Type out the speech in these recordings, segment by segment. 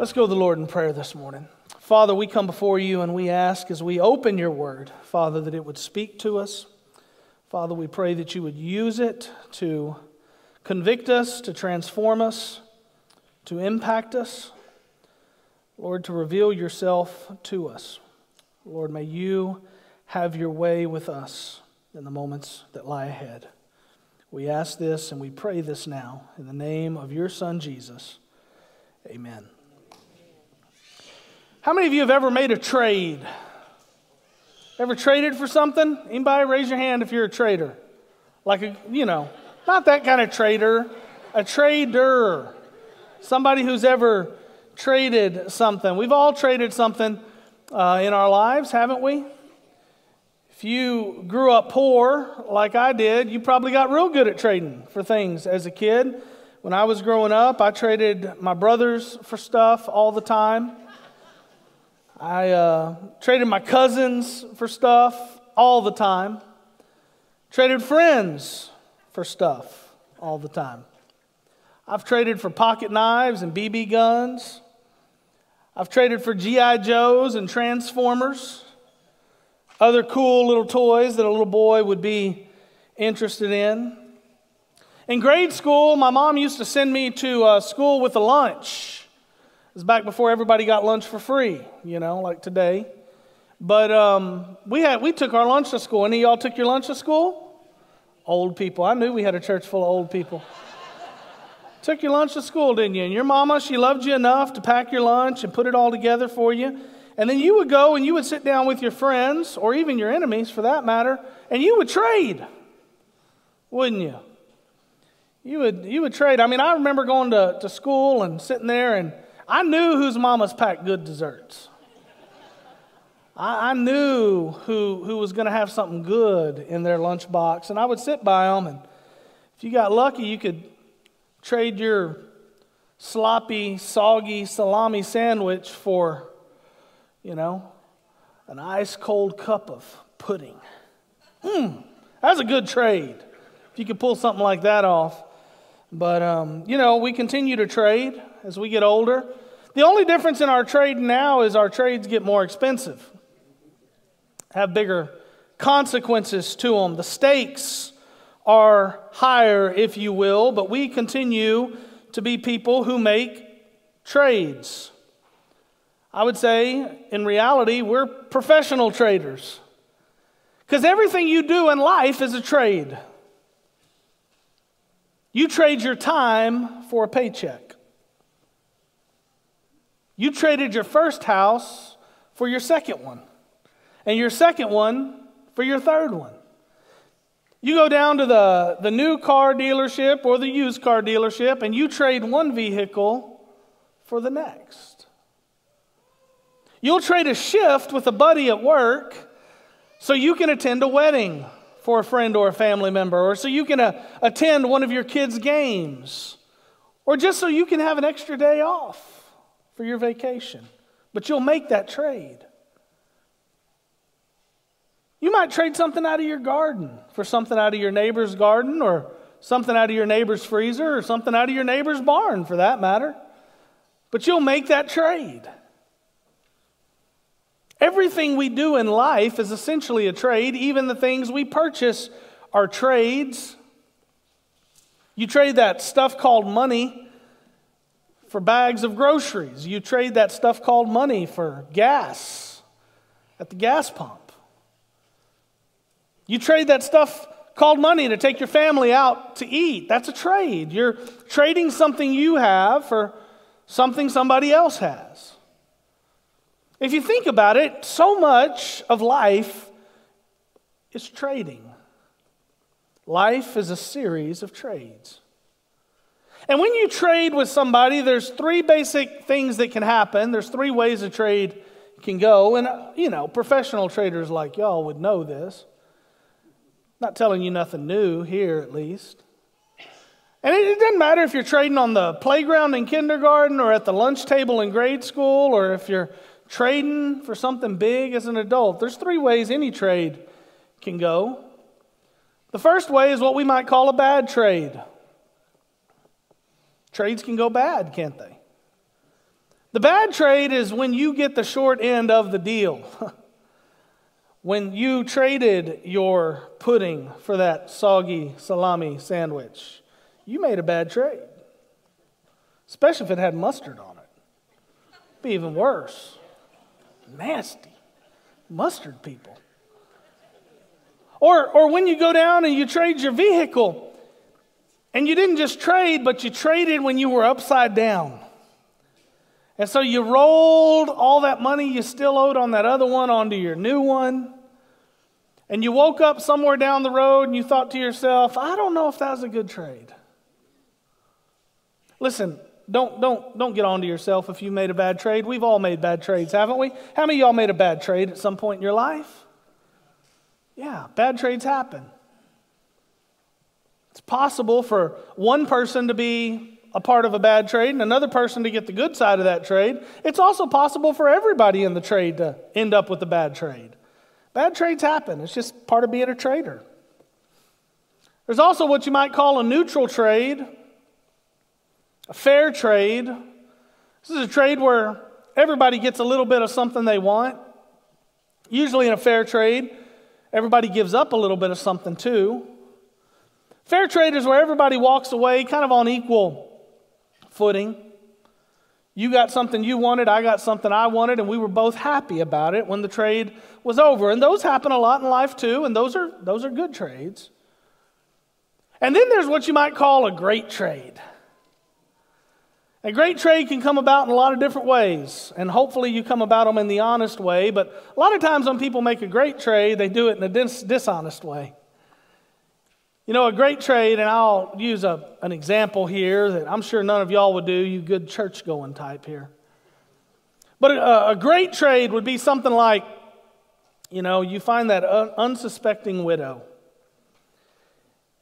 Let's go to the Lord in prayer this morning. Father, we come before you and we ask as we open your word, Father, that it would speak to us. Father, we pray that you would use it to convict us, to transform us, to impact us. Lord, to reveal yourself to us. Lord, may you have your way with us in the moments that lie ahead. We ask this and we pray this now in the name of your Son, Jesus. Amen. How many of you have ever made a trade? Ever traded for something? Anybody raise your hand if you're a trader? Like a, you know, not that kind of trader, a trader. Somebody who's ever traded something. We've all traded something uh, in our lives, haven't we? If you grew up poor like I did, you probably got real good at trading for things as a kid. When I was growing up, I traded my brothers for stuff all the time. I uh, traded my cousins for stuff all the time. Traded friends for stuff all the time. I've traded for pocket knives and BB guns. I've traded for G.I. Joes and Transformers, other cool little toys that a little boy would be interested in. In grade school, my mom used to send me to uh, school with a lunch. Was back before everybody got lunch for free, you know, like today. But um, we, had, we took our lunch to school. Any of y'all took your lunch to school? Old people. I knew we had a church full of old people. took your lunch to school, didn't you? And your mama, she loved you enough to pack your lunch and put it all together for you. And then you would go and you would sit down with your friends, or even your enemies for that matter, and you would trade, wouldn't you? You would, you would trade. I mean, I remember going to, to school and sitting there and I knew whose mamas packed good desserts. I, I knew who, who was going to have something good in their lunchbox, and I would sit by them. And if you got lucky, you could trade your sloppy, soggy salami sandwich for, you know, an ice cold cup of pudding. Hmm, that's a good trade if you could pull something like that off. But, um, you know, we continue to trade as we get older. The only difference in our trade now is our trades get more expensive, have bigger consequences to them. The stakes are higher, if you will, but we continue to be people who make trades. I would say, in reality, we're professional traders. Because everything you do in life is a trade. You trade your time for a paycheck. You traded your first house for your second one, and your second one for your third one. You go down to the, the new car dealership or the used car dealership, and you trade one vehicle for the next. You'll trade a shift with a buddy at work so you can attend a wedding for a friend or a family member, or so you can uh, attend one of your kids' games, or just so you can have an extra day off for your vacation. But you'll make that trade. You might trade something out of your garden for something out of your neighbor's garden or something out of your neighbor's freezer or something out of your neighbor's barn for that matter. But you'll make that trade. Everything we do in life is essentially a trade. Even the things we purchase are trades. You trade that stuff called money for bags of groceries. You trade that stuff called money for gas at the gas pump. You trade that stuff called money to take your family out to eat. That's a trade. You're trading something you have for something somebody else has. If you think about it, so much of life is trading. Life is a series of trades. And when you trade with somebody, there's three basic things that can happen. There's three ways a trade can go. And, you know, professional traders like y'all would know this. Not telling you nothing new here, at least. And it, doesn't matter if you're trading on the playground in kindergarten or at the lunch table in grade school or if you're trading for something big as an adult. There's three ways any trade can go. The first way is what we might call a bad trade. Trades can go bad, can't they? The bad trade is when you get the short end of the deal. when you traded your pudding for that soggy salami sandwich, you made a bad trade. Especially if it had mustard on it. Be even worse. Nasty. Mustard people. Or, or when you go down and you trade your vehicle, and you didn't just trade, but you traded when you were upside down. And so you rolled all that money you still owed on that other one onto your new one. And you woke up somewhere down the road and you thought to yourself, I don't know if that was a good trade. Listen, don't, don't, don't get on to yourself if you made a bad trade. We've all made bad trades, haven't we? How many of y'all made a bad trade at some point in your life? Yeah, bad trades happen. It's possible for one person to be a part of a bad trade and another person to get the good side of that trade. It's also possible for everybody in the trade to end up with a bad trade. Bad trades happen, it's just part of being a trader. There's also what you might call a neutral trade, a fair trade. This is a trade where everybody gets a little bit of something they want. Usually in a fair trade, everybody gives up a little bit of something too. Fair trade is where everybody walks away kind of on equal footing. You got something you wanted, I got something I wanted, and we were both happy about it when the trade was over. And those happen a lot in life too, and those are, those are good trades. And then there's what you might call a great trade. A great trade can come about in a lot of different ways, and hopefully you come about them in the honest way. But a lot of times when people make a great trade, they do it in a dis- dishonest way. You know, a great trade, and I'll use a, an example here that I'm sure none of y'all would do, you good church going type here. But a, a, great trade would be something like, you know, you find that un- unsuspecting widow,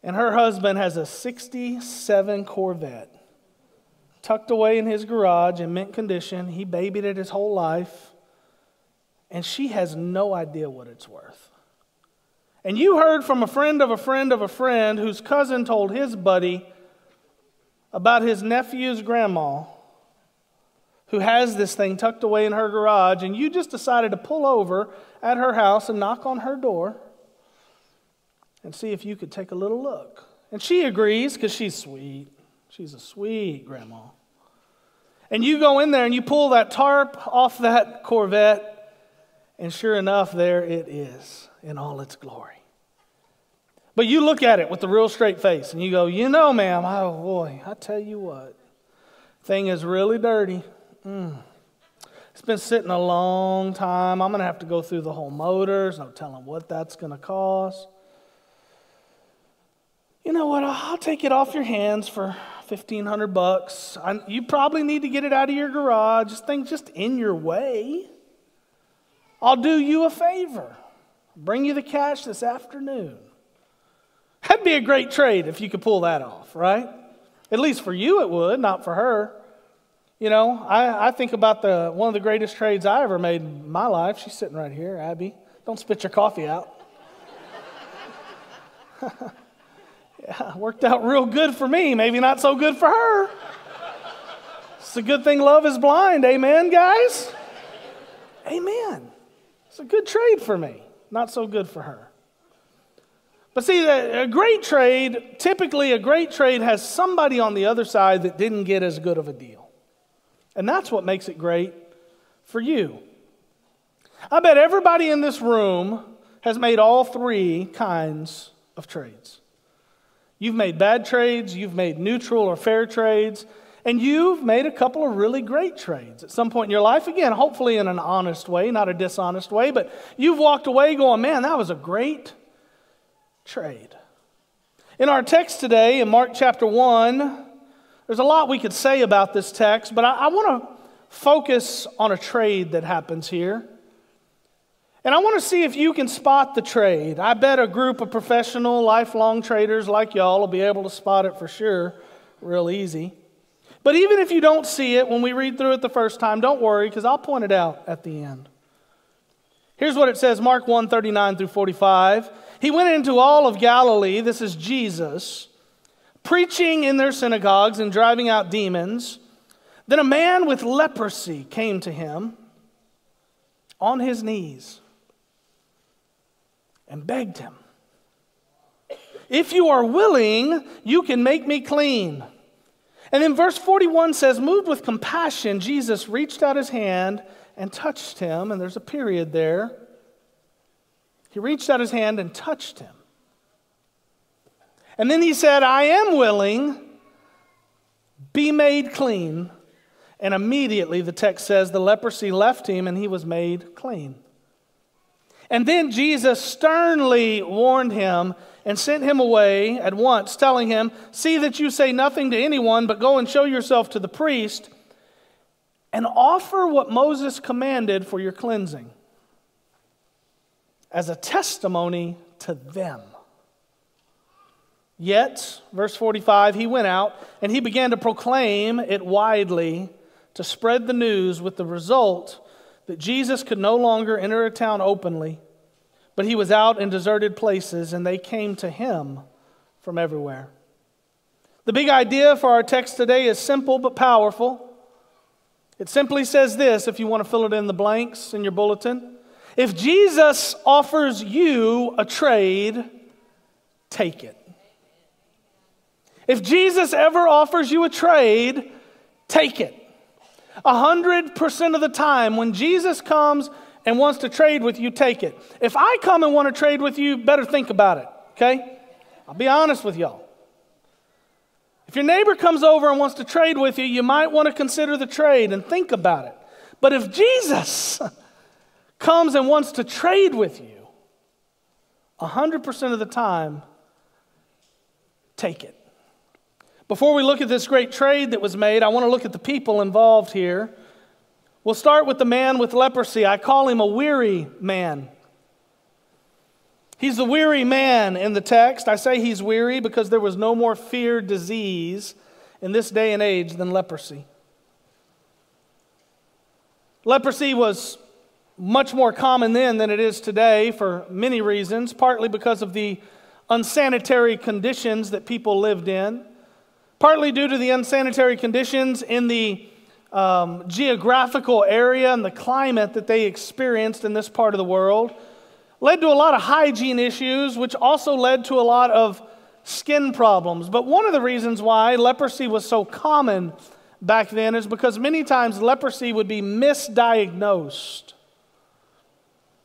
and her husband has a 67 Corvette tucked away in his garage in mint condition. He babied it his whole life, and she has no idea what it's worth. And you heard from a friend of a friend of a friend whose cousin told his buddy about his nephew's grandma who has this thing tucked away in her garage, and you just decided to pull over at her house and knock on her door and see if you could take a little look. And she agrees because she's sweet. She's a sweet grandma. And you go in there and you pull that tarp off that Corvette, and sure enough, there it is in all its glory. But you look at it with a real straight face and you go, you know, ma'am, oh boy, I tell you what, thing is really dirty. Mm. It's been sitting a long time. I'm going to have to go through the whole motors. No telling what that's going to cost. You know what? I'll take it off your hands for 1500 bucks. I, you probably need to get it out of your garage. This thing's just in your way. I'll do you a favor. Bring you the cash this afternoon. That'd be a great trade if you could pull that off, right? At least for you it would, not for her. You know, I, I think about the one of the greatest trades I ever made in my life. She's sitting right here, Abby. Don't spit your coffee out. yeah, worked out real good for me, maybe not so good for her. It's a good thing love is blind, amen, guys? Amen. It's a good trade for me, not so good for her. But see, a great trade, typically a great trade has somebody on the other side that didn't get as good of a deal. And that's what makes it great for you. I bet everybody in this room has made all three kinds of trades. You've made bad trades, you've made neutral or fair trades, and you've made a couple of really great trades at some point in your life. Again, hopefully in an honest way, not a dishonest way, but you've walked away going, man, that was a great trade. In our text today, in Mark chapter 1, there's a lot we could say about this text, but I, I want to focus on a trade that happens here. And I want to see if you can spot the trade. I bet a group of professional, lifelong traders like y'all will be able to spot it for sure, real easy. But even if you don't see it when we read through it the first time, don't worry, because I'll point it out at the end. Here's what it says Mark 1 39 through 45. He went into all of Galilee, this is Jesus, preaching in their synagogues and driving out demons. Then a man with leprosy came to him on his knees and begged him, If you are willing, you can make me clean. And then verse 41 says, Moved with compassion, Jesus reached out his hand and touched him. And there's a period there. He reached out his hand and touched him. And then he said, I am willing, be made clean. And immediately, the text says, the leprosy left him and he was made clean. And then Jesus sternly warned him and sent him away at once, telling him, See that you say nothing to anyone, but go and show yourself to the priest and offer what Moses commanded for your cleansing as a testimony to them. Yet, verse 45, he went out and he began to proclaim it widely to spread the news with the result that Jesus could no longer enter a town openly but he was out in deserted places, and they came to him from everywhere. The big idea for our text today is simple but powerful. It simply says this if you want to fill it in the blanks in your bulletin. If Jesus offers you a trade, take it. If Jesus ever offers you a trade, take it. A hundred percent of the time, when Jesus comes and wants to trade with you, take it. If I come and want to trade with you, better think about it, okay? I'll be honest with y'all. If your neighbor comes over and wants to trade with you, you might want to consider the trade and think about it. But if Jesus comes and wants to trade with you, 100% of the time, take it. Before we look at this great trade that was made, I want to look at the people involved here. We'll start with the man with leprosy. I call him a weary man. He's the weary man in the text. I say he's weary because there was no more feared disease in this day and age than leprosy. Leprosy was much more common then than it is today for many reasons, partly because of the unsanitary conditions that people lived in, partly due to the unsanitary conditions in the um, geographical area and the climate that they experienced in this part of the world led to a lot of hygiene issues, which also led to a lot of skin problems. But one of the reasons why leprosy was so common back then is because many times leprosy would be misdiagnosed.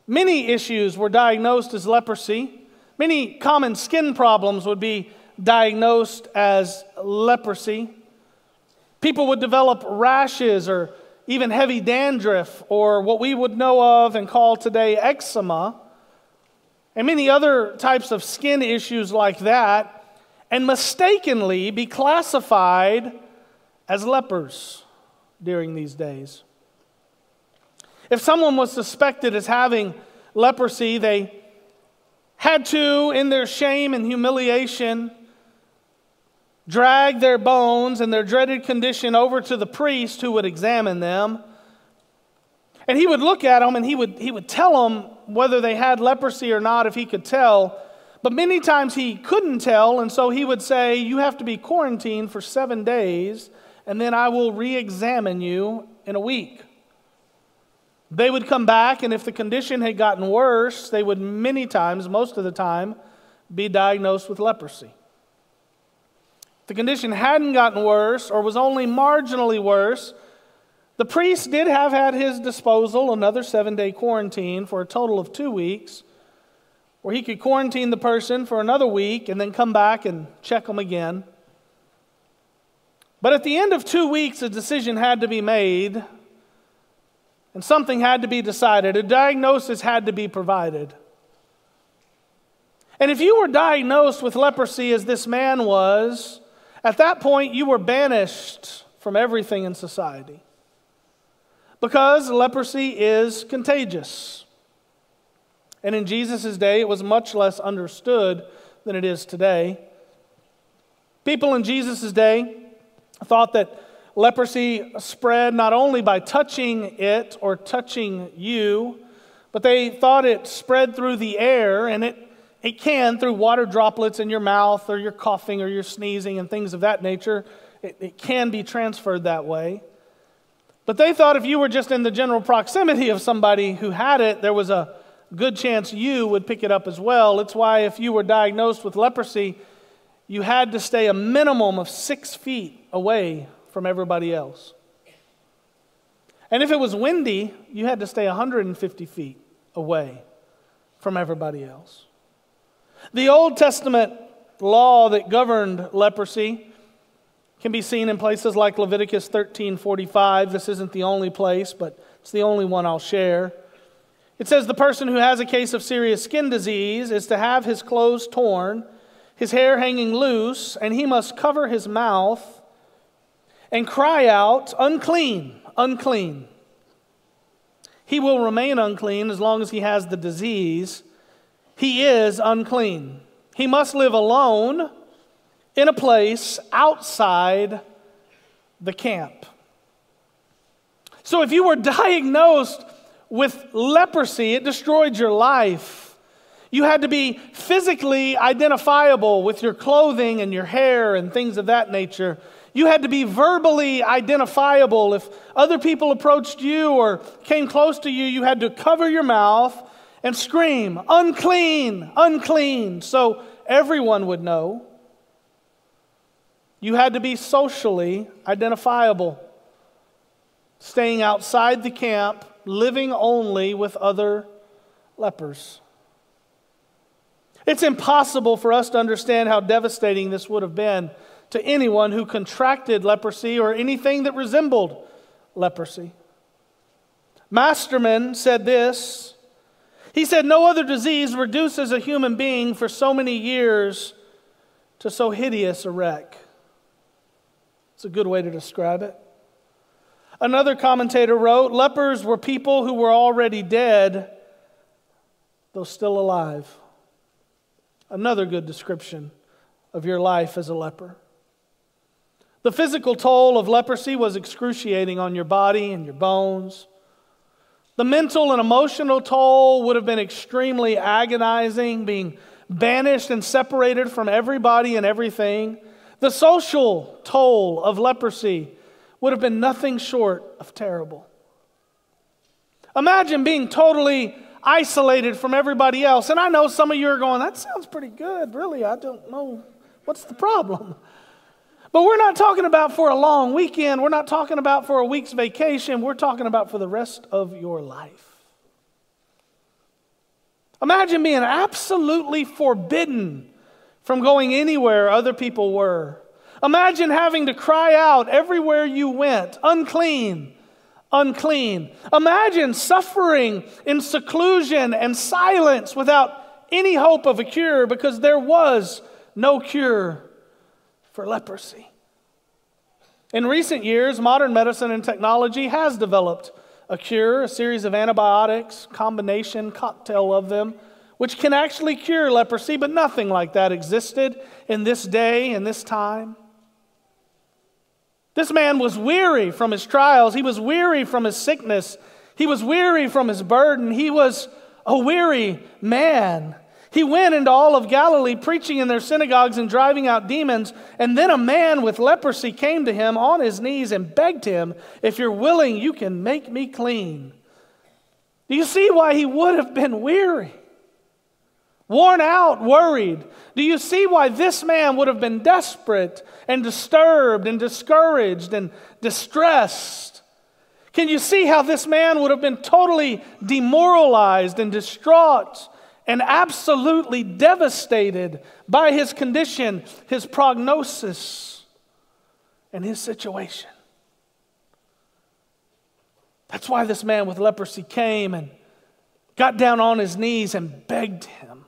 Many issues were diagnosed as leprosy. Many common skin problems would be diagnosed as leprosy. People would develop rashes or even heavy dandruff, or what we would know of and call today eczema, and many other types of skin issues like that, and mistakenly be classified as lepers during these days. If someone was suspected as having leprosy, they had to, in their shame and humiliation, drag their bones and their dreaded condition over to the priest who would examine them. And he would look at them and he would, he would tell them whether they had leprosy or not if he could tell. But many times he couldn't tell, and so he would say, You have to be quarantined for seven days, and then I will re examine you in a week. They would come back, and if the condition had gotten worse, they would many times, most of the time, be diagnosed with leprosy the condition hadn't gotten worse or was only marginally worse, the priest did have at his disposal another seven day quarantine for a total of two weeks, where he could quarantine the person for another week and then come back and check them again. But at the end of two weeks, a decision had to be made and something had to be decided. A diagnosis had to be provided. And if you were diagnosed with leprosy as this man was, at that point, you were banished from everything in society because leprosy is contagious. And in Jesus' day, it was much less understood than it is today. People in Jesus' day thought that leprosy spread not only by touching it or touching you, but they thought it spread through the air and it it can through water droplets in your mouth or your coughing or your sneezing and things of that nature. It, it can be transferred that way. But they thought if you were just in the general proximity of somebody who had it, there was a good chance you would pick it up as well. It's why if you were diagnosed with leprosy, you had to stay a minimum of six feet away from everybody else. And if it was windy, you had to stay 150 feet away from everybody else. The Old Testament law that governed leprosy can be seen in places like Leviticus 13:45. This isn't the only place, but it's the only one I'll share. It says the person who has a case of serious skin disease is to have his clothes torn, his hair hanging loose, and he must cover his mouth and cry out, unclean, unclean. He will remain unclean as long as he has the disease. He is unclean. He must live alone in a place outside the camp. So if you were diagnosed with leprosy, it destroyed your life. You had to be physically identifiable with your clothing and your hair and things of that nature. You had to be verbally identifiable. If other people approached you or came close to you, you had to cover your mouth and scream, unclean, unclean, so everyone would know. You had to be socially identifiable, staying outside the camp, living only with other lepers. It's impossible for us to understand how devastating this would have been to anyone who contracted leprosy or anything that resembled leprosy. Masterman said this. He said, No other disease reduces a human being for so many years to so hideous a wreck. It's a good way to describe it. Another commentator wrote lepers were people who were already dead, though still alive. Another good description of your life as a leper. The physical toll of leprosy was excruciating on your body and your bones. The mental and emotional toll would have been extremely agonizing, being banished and separated from everybody and everything. The social toll of leprosy would have been nothing short of terrible. Imagine being totally isolated from everybody else. And I know some of you are going, that sounds pretty good, really. I don't know what's the problem. But we're not talking about for a long weekend. We're not talking about for a week's vacation. We're talking about for the rest of your life. Imagine being absolutely forbidden from going anywhere other people were. Imagine having to cry out everywhere you went, unclean, unclean. Imagine suffering in seclusion and silence without any hope of a cure because there was no cure for leprosy. In recent years, modern medicine and technology has developed a cure, a series of antibiotics, combination, cocktail of them which can actually cure leprosy, but nothing like that existed in this day, in this time. This man was weary from his trials. He was weary from his sickness. He was weary from his burden. He was a weary man. He went into all of Galilee preaching in their synagogues and driving out demons. And then a man with leprosy came to him on his knees and begged him, If you're willing, you can make me clean. Do you see why he would have been weary? worn out, worried. Do you see why this man would have been desperate and disturbed and discouraged and distressed? Can you see how this man would have been totally demoralized and distraught and absolutely devastated by his condition, his prognosis, and his situation? That's why this man with leprosy came and got down on his knees and begged him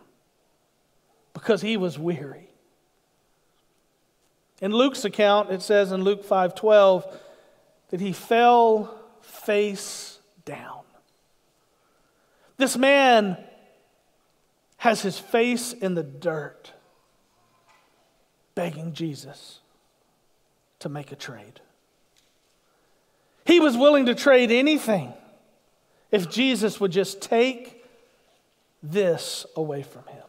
because he was weary. In Luke's account, it says in Luke 5:12 that he fell face down. This man has his face in the dirt, begging Jesus to make a trade. He was willing to trade anything if Jesus would just take this away from him.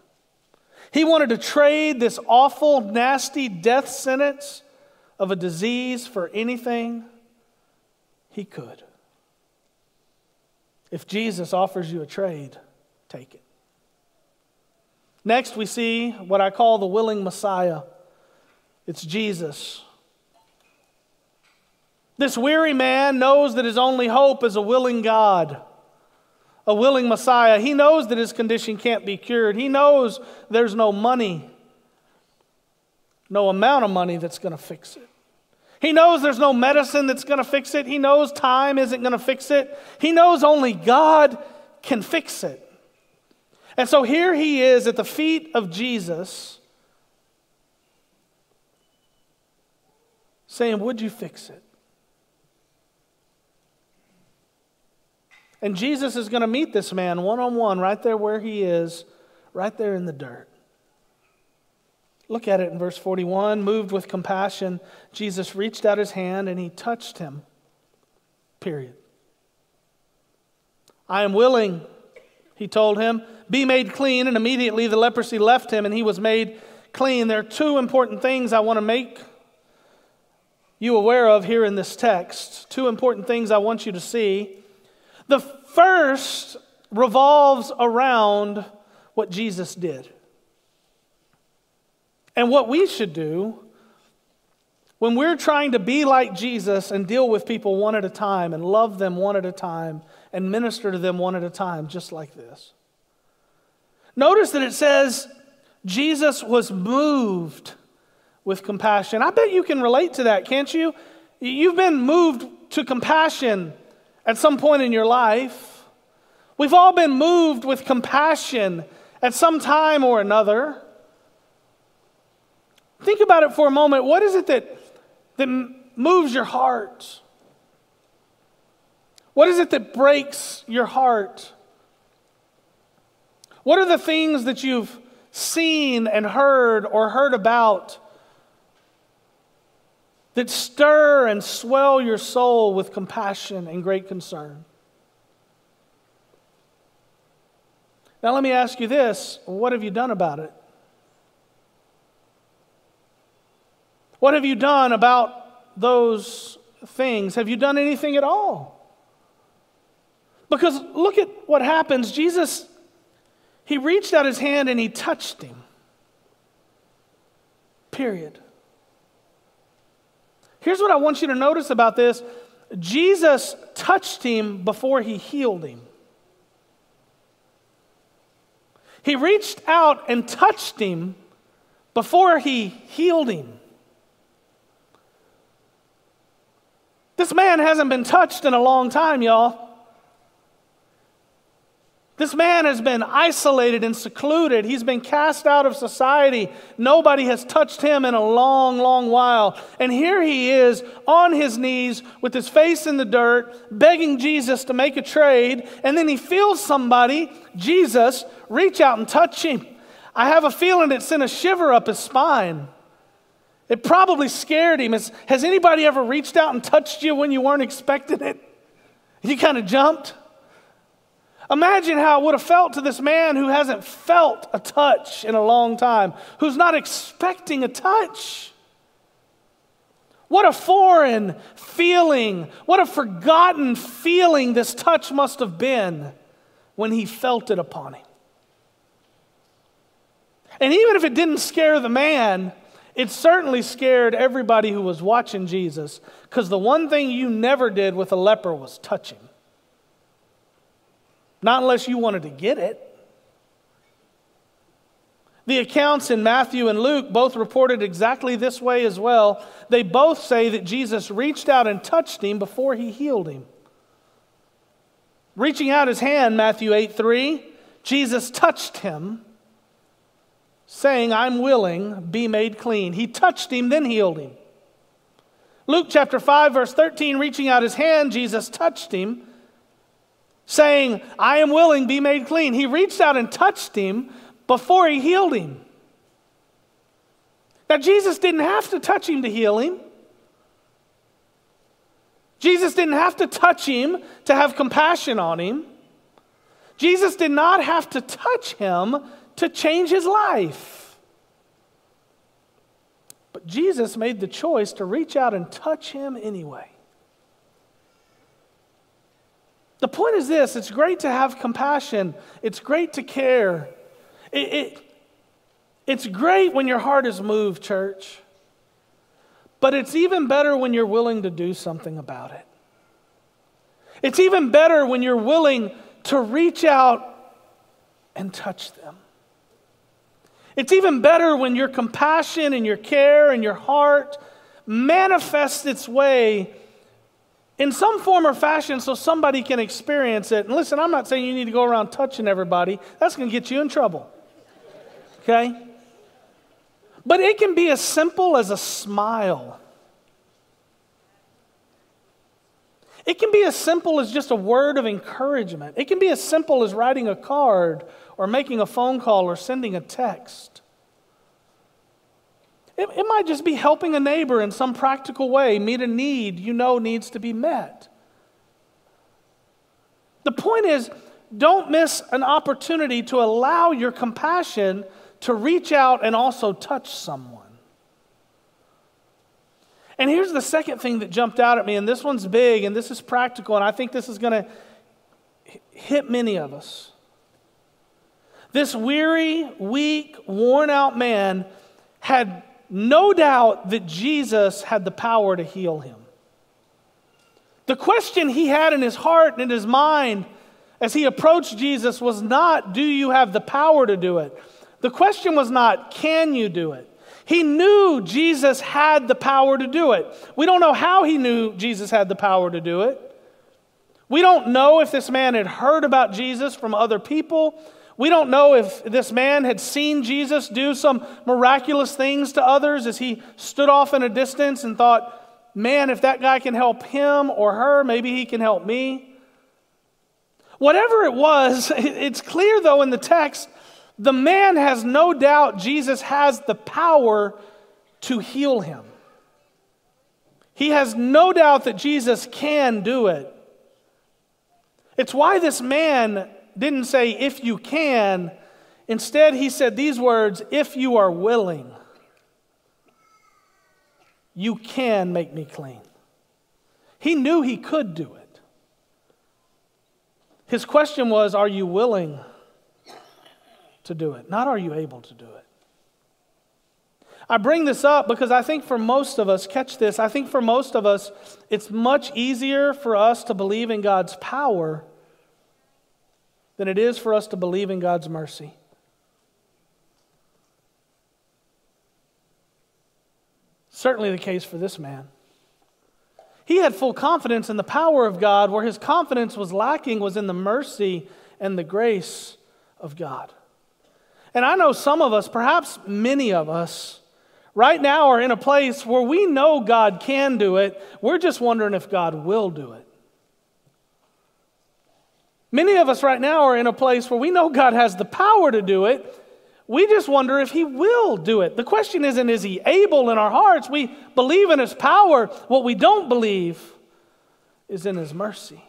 He wanted to trade this awful, nasty death sentence of a disease for anything he could. If Jesus offers you a trade, take it. Next, we see what I call the willing Messiah. It's Jesus. This weary man knows that his only hope is a willing God, a willing Messiah. He knows that his condition can't be cured. He knows there's no money, no amount of money that's going to fix it. He knows there's no medicine that's going to fix it. He knows time isn't going to fix it. He knows only God can fix it. And so here he is at the feet of Jesus saying, Would you fix it? And Jesus is going to meet this man one on one right there where he is, right there in the dirt. Look at it in verse 41. Moved with compassion, Jesus reached out his hand and he touched him. Period. I am willing, he told him, be made clean. And immediately the leprosy left him and he was made clean. There are two important things I want to make you aware of here in this text. Two important things I want you to see. The first revolves around what Jesus did. And what we should do when we're trying to be like Jesus and deal with people one at a time and love them one at a time and minister to them one at a time, just like this. Notice that it says Jesus was moved with compassion. I bet you can relate to that, can't you? You've been moved to compassion at some point in your life. We've all been moved with compassion at some time or another. Think about it for a moment. What is it that, that moves your heart? What is it that breaks your heart? What are the things that you've seen and heard or heard about that stir and swell your soul with compassion and great concern? Now, let me ask you this what have you done about it? What have you done about those things? Have you done anything at all? Because look at what happens. Jesus, he reached out his hand and he touched him. Period. Here's what I want you to notice about this Jesus touched him before he healed him. He reached out and touched him before he healed him. This man hasn't been touched in a long time, y'all. This man has been isolated and secluded. He's been cast out of society. Nobody has touched him in a long, long while. And here he is on his knees with his face in the dirt, begging Jesus to make a trade. And then he feels somebody, Jesus, reach out and touch him. I have a feeling it sent a shiver up his spine. It probably scared him. Has, anybody ever reached out and touched you when you weren't expecting it? You kind of jumped. Imagine how it would have felt to this man who hasn't felt a touch in a long time, who's not expecting a touch. What a foreign feeling, what a forgotten feeling this touch must have been when he felt it upon him. And even if it didn't scare the man, it certainly scared everybody who was watching Jesus because the one thing you never did with a leper was touch him. Not unless you wanted to get it. The accounts in Matthew and Luke both reported exactly this way as well. They both say that Jesus reached out and touched him before he healed him. Reaching out his hand, Matthew 8 3, Jesus touched him saying, I'm willing, be made clean. He touched him, then healed him. Luke chapter 5, verse 13, reaching out his hand, Jesus touched him, saying, I am willing, be made clean. He reached out and touched him before he healed him. Now, Jesus didn't have to touch him to heal him. Jesus didn't have to touch him to have compassion on him. Jesus did not have to touch him to change his life. But Jesus made the choice to reach out and touch him anyway. The point is this it's great to have compassion, it's great to care. It, it, it's great when your heart is moved, church. But it's even better when you're willing to do something about it. It's even better when you're willing to reach out and touch them. It's even better when your compassion and your care and your heart manifests its way in some form or fashion so somebody can experience it. And listen, I'm not saying you need to go around touching everybody, that's going to get you in trouble. Okay? But it can be as simple as a smile. It can be as simple as just a word of encouragement. It can be as simple as writing a card or making a phone call or sending a text. It, it might just be helping a neighbor in some practical way meet a need you know needs to be met. The point is, don't miss an opportunity to allow your compassion to reach out and also touch someone. And here's the second thing that jumped out at me, and this one's big and this is practical, and I think this is going to hit many of us. This weary, weak, worn out man had no doubt that Jesus had the power to heal him. The question he had in his heart and in his mind as he approached Jesus was not, Do you have the power to do it? The question was not, Can you do it? He knew Jesus had the power to do it. We don't know how he knew Jesus had the power to do it. We don't know if this man had heard about Jesus from other people. We don't know if this man had seen Jesus do some miraculous things to others as he stood off in a distance and thought, man, if that guy can help him or her, maybe he can help me. Whatever it was, it's clear though in the text, the man has no doubt Jesus has the power to heal him. He has no doubt that Jesus can do it. It's why this man didn't say, if you can. Instead, he said these words, if you are willing, you can make me clean. He knew he could do it. His question was, are you willing to do it? Not, are you able to do it? I bring this up because I think for most of us, catch this, I think for most of us, it's much easier for us to believe in God's power than it is for us to believe in God's mercy. Certainly the case for this man. He had full confidence in the power of God. Where his confidence was lacking was in the mercy and the grace of God. And I know some of us, perhaps many of us, right now are in a place where we know God can do it. We're just wondering if God will do it. Many of us right now are in a place where we know God has the power to do it. We just wonder if He will do it. The question isn't, is He able in our hearts? We believe in His power. What we don't believe is in His mercy.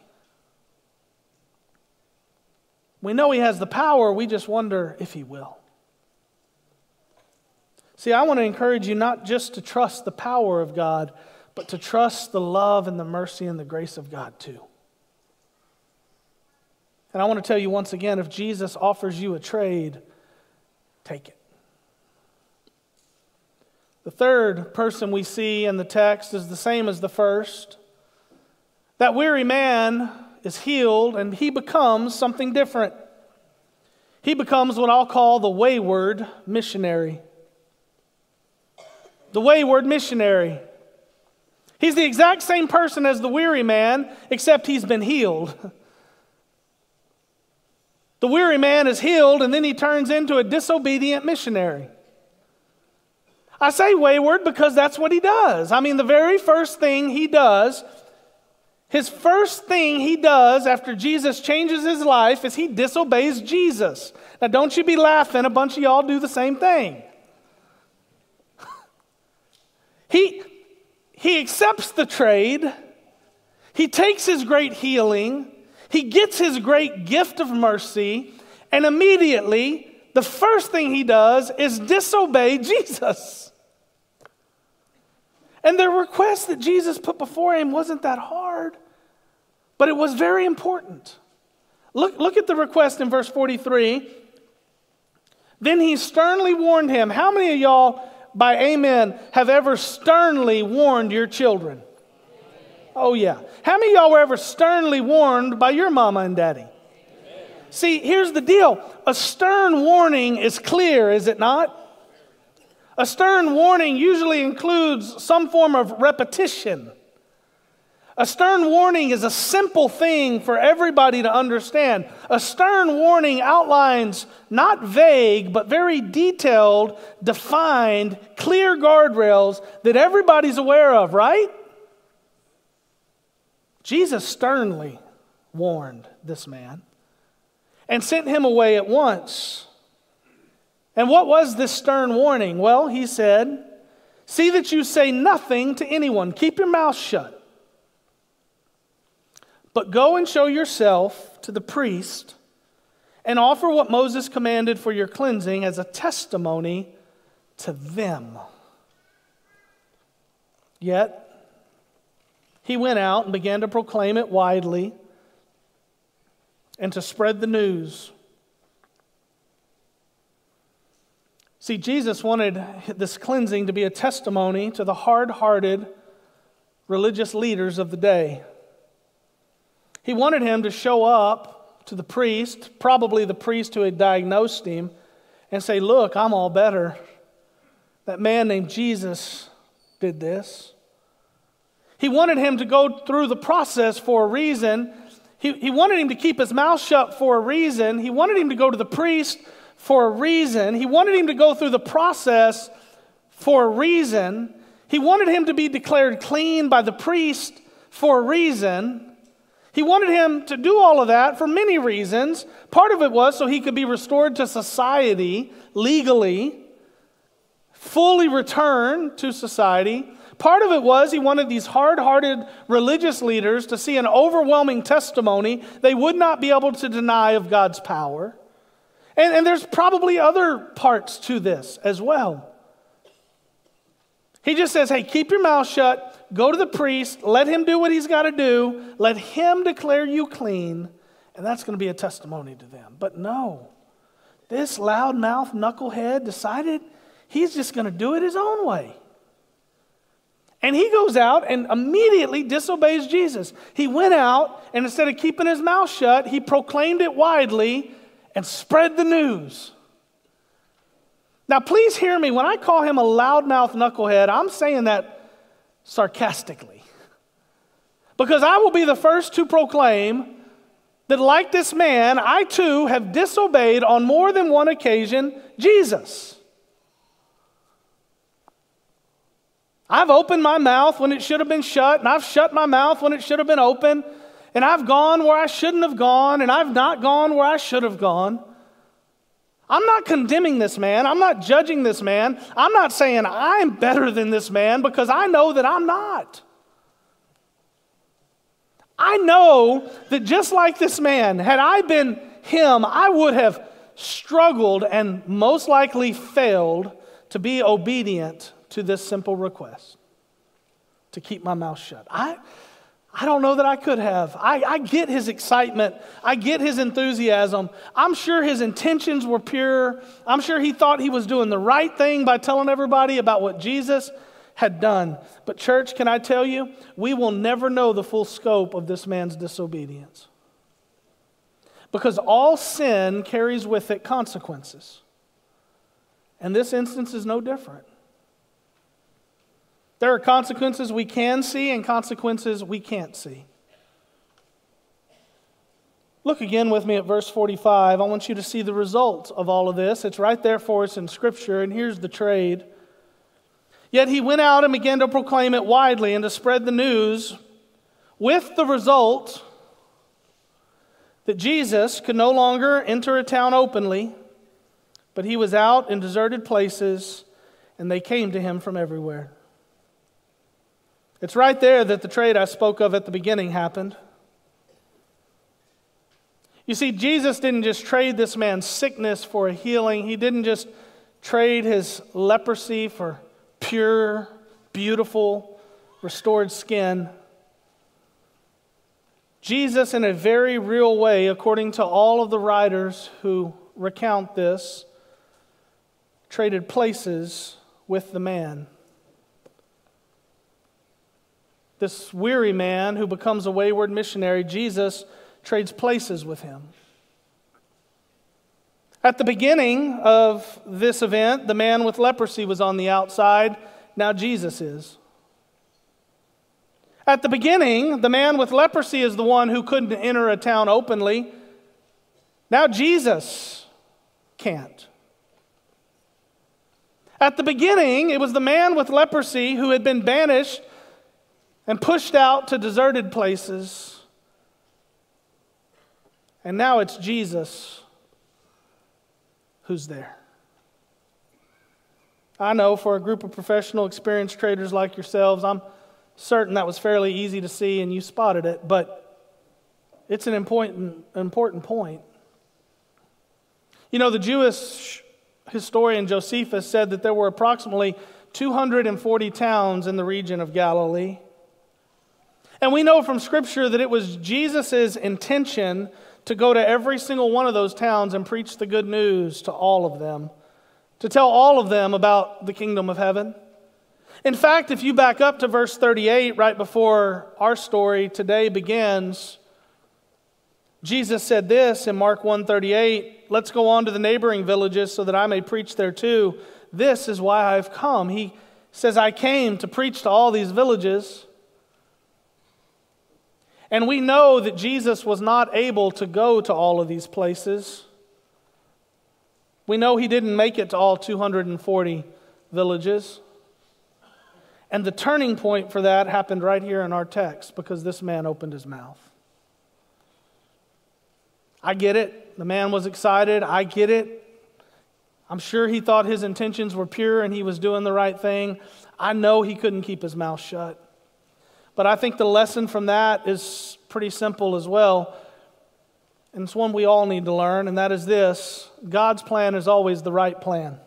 We know He has the power, we just wonder if He will. See, I want to encourage you not just to trust the power of God, but to trust the love and the mercy and the grace of God too. And I want to tell you once again if Jesus offers you a trade, take it. The third person we see in the text is the same as the first. That weary man is healed and he becomes something different. He becomes what I'll call the wayward missionary. The wayward missionary. He's the exact same person as the weary man, except he's been healed. The weary man is healed, and then he turns into a disobedient missionary. I say wayward because that's what he does. I mean, the very first thing he does, his first thing he does after Jesus changes his life is he disobeys Jesus. Now, don't you be laughing, a bunch of y'all do the same thing. he, he accepts the trade, he takes his great healing, he gets his great gift of mercy, and immediately the first thing he does is disobey Jesus. And the request that Jesus put before him wasn't that hard. But it was very important. Look, look at the request in verse 43. Then he sternly warned him. How many of y'all, by amen, have ever sternly warned your children? Oh, yeah. How many of y'all were ever sternly warned by your mama and daddy? See, here's the deal a stern warning is clear, is it not? A stern warning usually includes some form of repetition. A stern warning is a simple thing for everybody to understand. A stern warning outlines not vague, but very detailed, defined, clear guardrails that everybody's aware of, right? Jesus sternly warned this man and sent him away at once. And what was this stern warning? Well, he said, See that you say nothing to anyone, keep your mouth shut. But go and show yourself to the priest and offer what Moses commanded for your cleansing as a testimony to them. Yet, he went out and began to proclaim it widely and to spread the news. See, Jesus wanted this cleansing to be a testimony to the hard hearted religious leaders of the day. He wanted him to show up to the priest, probably the priest who had diagnosed him, and say, Look, I'm all better. That man named Jesus did this. He wanted him to go through the process for a reason. He, he wanted him to keep his mouth shut for a reason. He wanted him to go to the priest for a reason. He wanted him to go through the process for a reason. He wanted him to be declared clean by the priest for a reason. He wanted him to do all of that for many reasons. Part of it was so he could be restored to society legally, fully return to society. Part of it was he wanted these hard hearted religious leaders to see an overwhelming testimony they would not be able to deny of God's power. And, and there's probably other parts to this as well. He just says, hey, keep your mouth shut, go to the priest, let him do what he's got to do, let him declare you clean, and that's going to be a testimony to them. But no, this loudmouth knucklehead decided he's just going to do it his own way. And he goes out and immediately disobeys Jesus. He went out, and instead of keeping his mouth shut, he proclaimed it widely and spread the news. Now, please hear me. When I call him a loudmouth knucklehead, I'm saying that sarcastically. Because I will be the first to proclaim that, like this man, I too have disobeyed on more than one occasion Jesus. I've opened my mouth when it should have been shut, and I've shut my mouth when it should have been open, and I've gone where I shouldn't have gone, and I've not gone where I should have gone. I'm not condemning this man. I'm not judging this man. I'm not saying I'm better than this man because I know that I'm not. I know that just like this man, had I been him, I would have struggled and most likely failed to be obedient to this simple request to keep my mouth shut. I, I don't know that I could have. I, I get his excitement. I get his enthusiasm. I'm sure his intentions were pure. I'm sure he thought he was doing the right thing by telling everybody about what Jesus had done. But, church, can I tell you, we will never know the full scope of this man's disobedience. Because all sin carries with it consequences. And this instance is no different. There are consequences we can see and consequences we can't see. Look again with me at verse 45. I want you to see the result of all of this. It's right there for us in Scripture, and here's the trade. Yet he went out and began to proclaim it widely and to spread the news, with the result that Jesus could no longer enter a town openly, but he was out in deserted places, and they came to him from everywhere. It's right there that the trade I spoke of at the beginning happened. You see, Jesus didn't just trade this man's sickness for a healing, he didn't just trade his leprosy for pure, beautiful, restored skin. Jesus, in a very real way, according to all of the writers who recount this, traded places with the man. This weary man who becomes a wayward missionary, Jesus trades places with him. At the beginning of this event, the man with leprosy was on the outside. Now Jesus is. At the beginning, the man with leprosy is the one who couldn't enter a town openly. Now Jesus can't. At the beginning, it was the man with leprosy who had been banished and pushed out to deserted places. And now it's Jesus who's there. I know for a group of professional, experienced traders like yourselves, I'm certain that was fairly easy to see and you spotted it, but it's an important, important point. You know, the Jewish historian Josephus said that there were approximately 240 towns in the region of Galilee. And we know from Scripture that it was Jesus' intention to go to every single one of those towns and preach the good news to all of them, to tell all of them about the kingdom of heaven. In fact, if you back up to verse 38, right before our story today begins, Jesus said this in Mark 1:38, "Let's go on to the neighboring villages so that I may preach there too. This is why I've come." He says, "I came to preach to all these villages." And we know that Jesus was not able to go to all of these places. We know he didn't make it to all 240 villages. And the turning point for that happened right here in our text because this man opened his mouth. I get it. The man was excited. I get it. I'm sure he thought his intentions were pure and he was doing the right thing. I know he couldn't keep his mouth shut. But I think the lesson from that is pretty simple as well. And it's one we all need to learn, and that is this God's plan is always the right plan.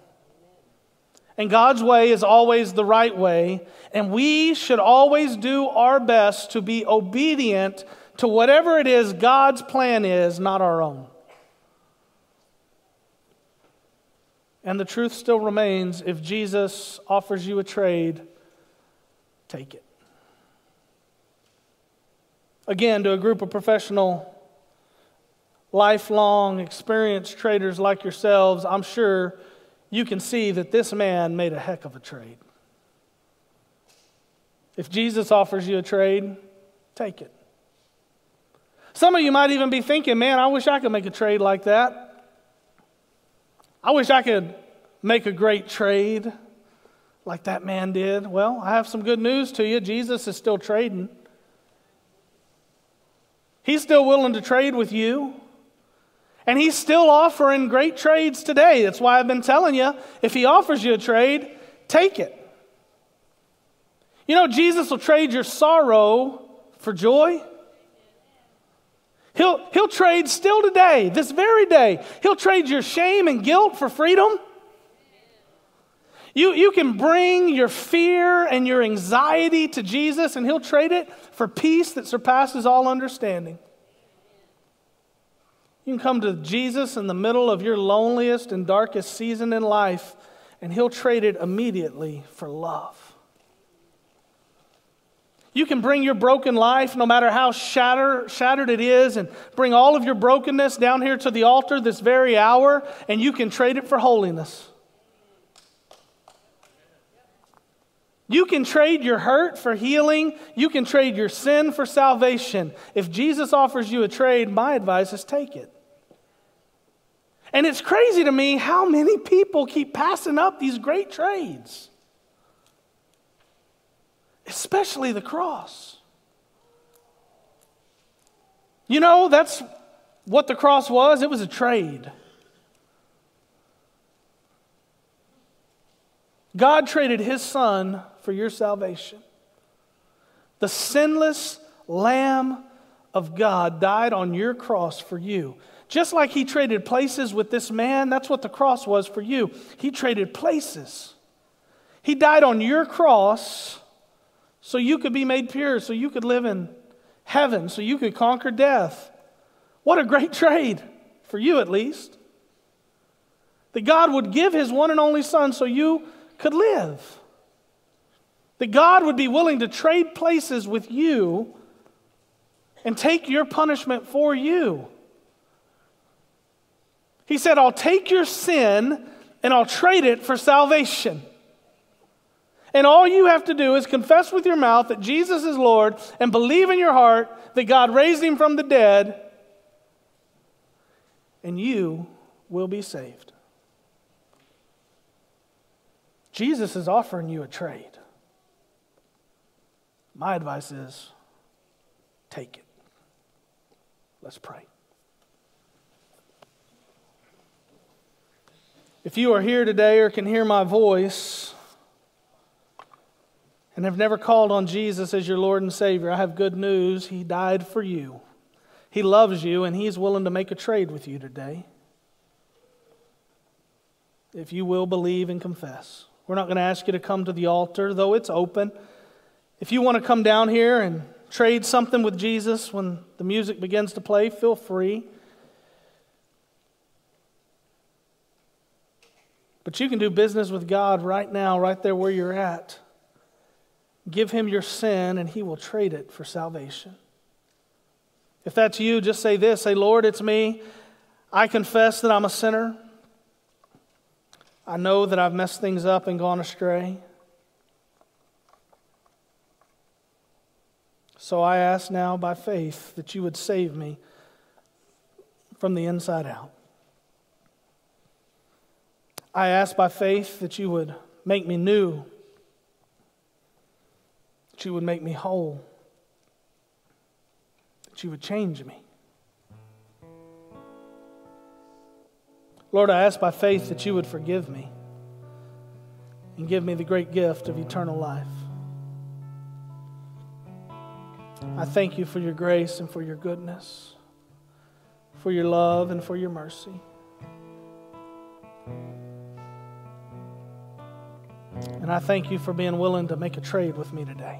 And God's way is always the right way. And we should always do our best to be obedient to whatever it is God's plan is, not our own. And the truth still remains if Jesus offers you a trade, take it again, to a group of professional, lifelong, experienced traders like yourselves, I'm sure you can see that this man made a heck of a trade. If Jesus offers you a trade, take it. Some of you might even be thinking, man, I wish I could make a trade like that. I wish I could make a great trade like that man did. Well, I have some good news to you. Jesus is still trading. He's still willing to trade with you. And he's still offering great trades today. That's why I've been telling you if he offers you a trade, take it. You know, Jesus will trade your sorrow for joy. He'll, he'll trade still today, this very day. He'll trade your shame and guilt for freedom. You, you can bring your fear and your anxiety to Jesus, and He'll trade it for peace that surpasses all understanding. You can come to Jesus in the middle of your loneliest and darkest season in life, and He'll trade it immediately for love. You can bring your broken life, no matter how shatter, shattered it is, and bring all of your brokenness down here to the altar this very hour, and you can trade it for holiness. You can trade your hurt for healing. You can trade your sin for salvation. If Jesus offers you a trade, my advice is take it. And it's crazy to me how many people keep passing up these great trades, especially the cross. You know, that's what the cross was it was a trade. God traded his son for your salvation. The sinless Lamb of God died on your cross for you. Just like he traded places with this man, that's what the cross was for you. He traded places. He died on your cross so you could be made pure, so you could live in heaven so you could conquer death. What a great trade, for you at least. That God would give his one and only Son so you could live. That God would be willing to trade places with you and take your punishment for you. He said, I'll take your sin and I'll trade it for salvation. And all you have to do is confess with your mouth that Jesus is Lord and believe in your heart that God raised him from the dead, and you will be saved. Jesus is offering you a trade. My advice is take it. Let's pray. If you are here today or can hear my voice, and have never called on Jesus as your Lord and Savior, I have good news. He died for you. He loves you, and He's willing to make a trade with you today. If you will believe and confess. We're not going to ask you to come to the altar, though it's open. If you want to come down here and trade something with Jesus when the music begins to play, feel free. But you can do business with God right now, right there where you're at. Give him your sin, and he will trade it for salvation. If that's you, just say this say, Lord, it's me. I confess that I'm a sinner. I know that I've messed things up and gone astray. So I ask now by faith that you would save me from the inside out. I ask by faith that you would make me new that you would make me whole, that you would change me. Lord, I ask by faith that you would forgive me and give me the great gift of eternal life. I thank you for your grace and for your goodness, for your love and for your mercy. And I thank you for being willing to make a trade with me today.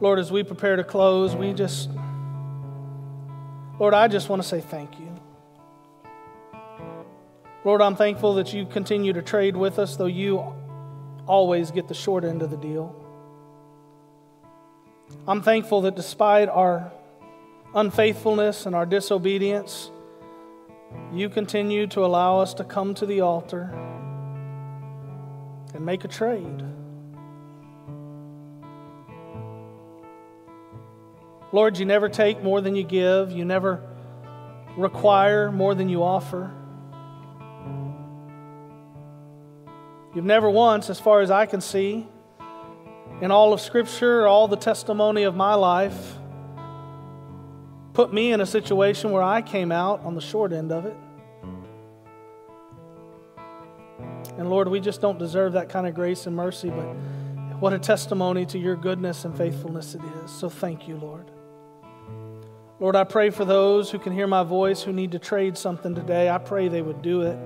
Lord, as we prepare to close, we just, Lord, I just want to say thank you. Lord, I'm thankful that you continue to trade with us, though you always get the short end of the deal. I'm thankful that despite our unfaithfulness and our disobedience, you continue to allow us to come to the altar and make a trade. Lord, you never take more than you give, you never require more than you offer. You've never once, as far as I can see, in all of Scripture, all the testimony of my life, put me in a situation where I came out on the short end of it. And Lord, we just don't deserve that kind of grace and mercy, but what a testimony to your goodness and faithfulness it is. So thank you, Lord. Lord, I pray for those who can hear my voice who need to trade something today. I pray they would do it.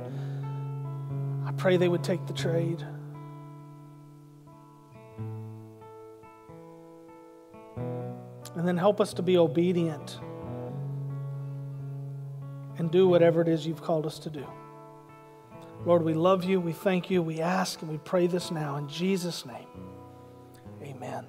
Pray they would take the trade. And then help us to be obedient and do whatever it is you've called us to do. Lord, we love you, we thank you, we ask, and we pray this now in Jesus' name. Amen.